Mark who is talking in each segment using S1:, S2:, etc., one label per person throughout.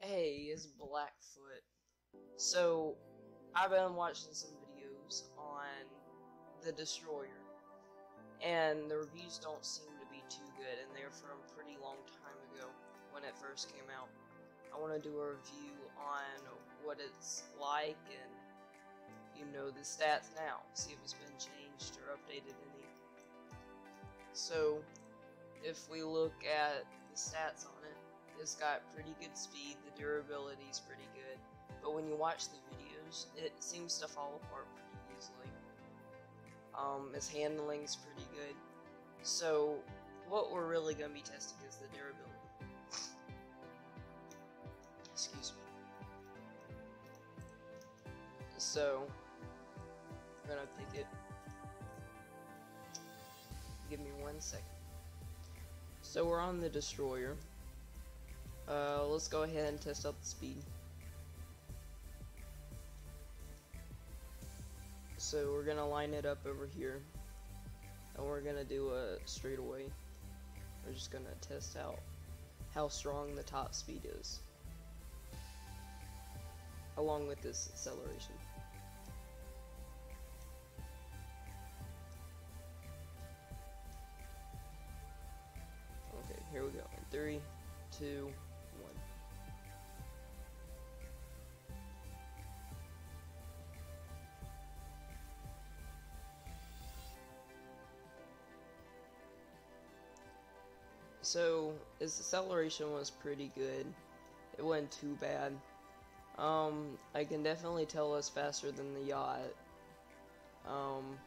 S1: Hey, it's Blackfoot. So, I've been watching some videos on the Destroyer, and the reviews don't seem to be too good, and they're from a pretty long time ago when it first came out. I want to do a review on what it's like and, you know, the stats now, see if it's been changed or updated any. So, if we look at the stats on it, it's got pretty good speed, the durability is pretty good, but when you watch the videos, it seems to fall apart pretty easily. Um, its handling's pretty good. So, what we're really going to be testing is the durability. Excuse me. So, we're gonna pick it. Give me one second. So we're on the destroyer. Uh, let's go ahead and test out the speed. So we're gonna line it up over here, and we're gonna do a straightaway. We're just gonna test out how strong the top speed is, along with this acceleration. Two, one. So, his acceleration was pretty good. It wasn't too bad. Um, I can definitely tell it's faster than the yacht. Um,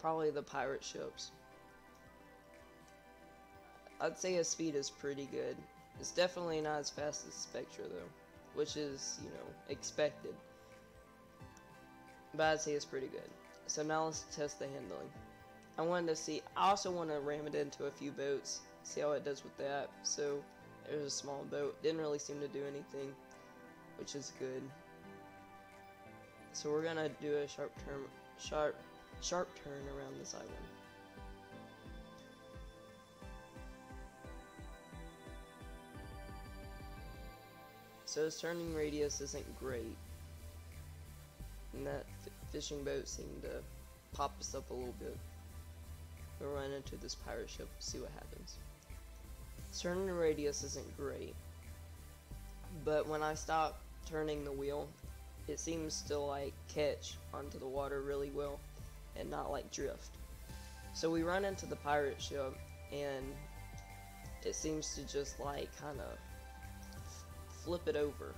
S1: probably the pirate ships. I'd say his speed is pretty good. It's definitely not as fast as Spectra though, which is, you know, expected. But I'd say it's pretty good. So now let's test the handling. I wanted to see, I also want to ram it into a few boats, see how it does with that. So there's a small boat, didn't really seem to do anything, which is good. So we're gonna do a sharp turn, sharp, sharp turn around this island. So his turning radius isn't great. And that fishing boat seemed to pop us up a little bit. We'll run into this pirate ship, see what happens. His turning radius isn't great. But when I stop turning the wheel, it seems to like catch onto the water really well and not like drift. So we run into the pirate ship and it seems to just like kind of flip it over.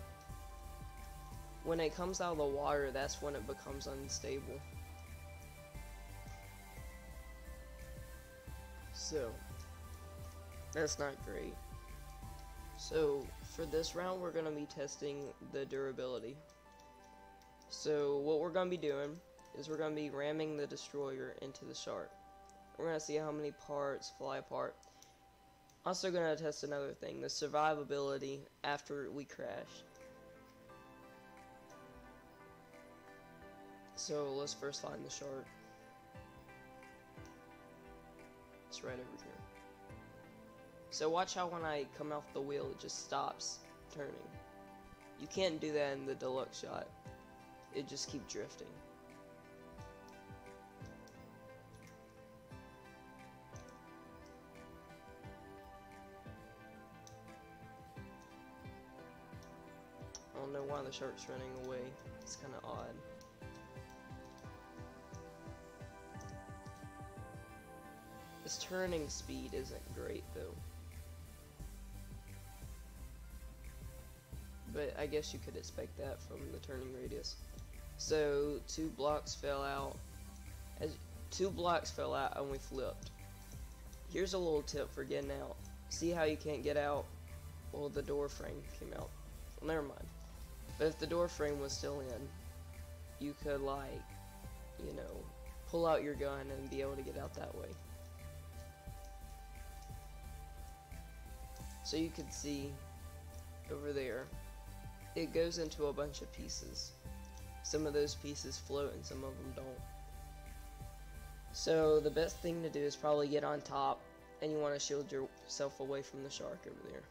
S1: When it comes out of the water, that's when it becomes unstable. So, that's not great. So, for this round, we're going to be testing the durability. So, what we're going to be doing is we're going to be ramming the destroyer into the shark. We're going to see how many parts fly apart. Also to test another thing, the survivability after we crash. So let's first find the shark. It's right over here. So watch how when I come off the wheel it just stops turning. You can't do that in the deluxe yacht. It just keep drifting. Don't know why the shark's running away. It's kind of odd. This turning speed isn't great though. But I guess you could expect that from the turning radius. So two blocks fell out. As two blocks fell out and we flipped. Here's a little tip for getting out. See how you can't get out? Well, the door frame came out. Well, never mind. But if the door frame was still in, you could like, you know, pull out your gun and be able to get out that way. So you could see over there, it goes into a bunch of pieces. Some of those pieces float and some of them don't. So the best thing to do is probably get on top, and you want to shield yourself away from the shark over there.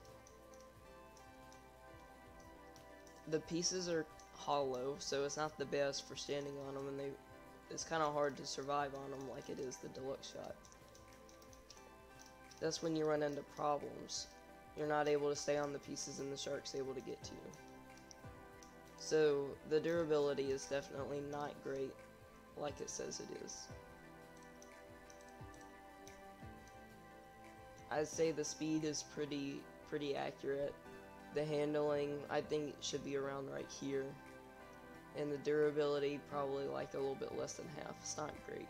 S1: The pieces are hollow, so it's not the best for standing on them, and they it's kind of hard to survive on them like it is the deluxe yacht. That's when you run into problems. You're not able to stay on the pieces and the shark's able to get to you. So the durability is definitely not great like it says it is. I'd say the speed is pretty pretty accurate. The handling, I think it should be around right here. And the durability, probably like a little bit less than half. It's not great.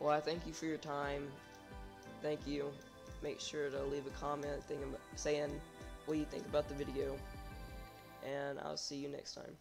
S1: Well, I thank you for your time. Thank you. Make sure to leave a comment saying what you think about the video. And I'll see you next time.